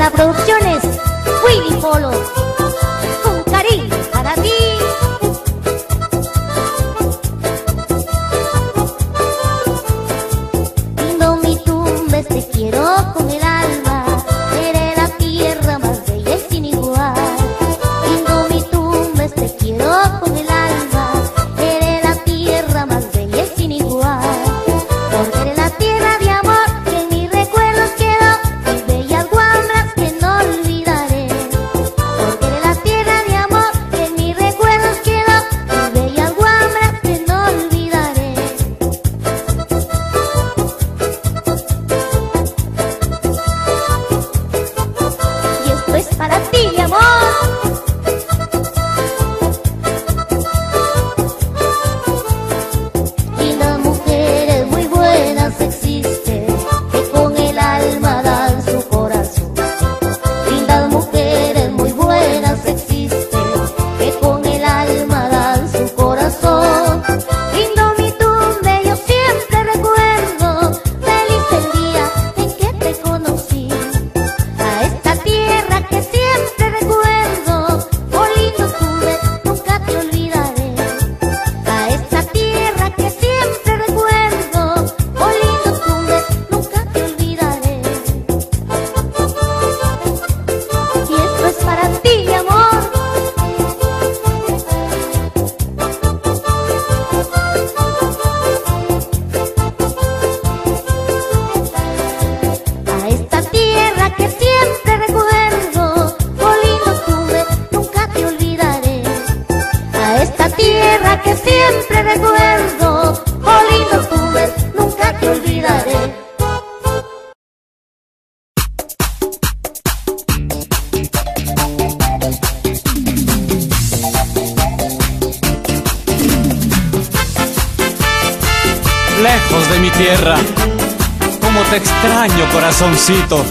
Susana Producciones, Willy Polo. que. tierra que siempre recuerdo. Oh lindo nunca te olvidaré. Lejos de mi tierra, como te extraño corazoncito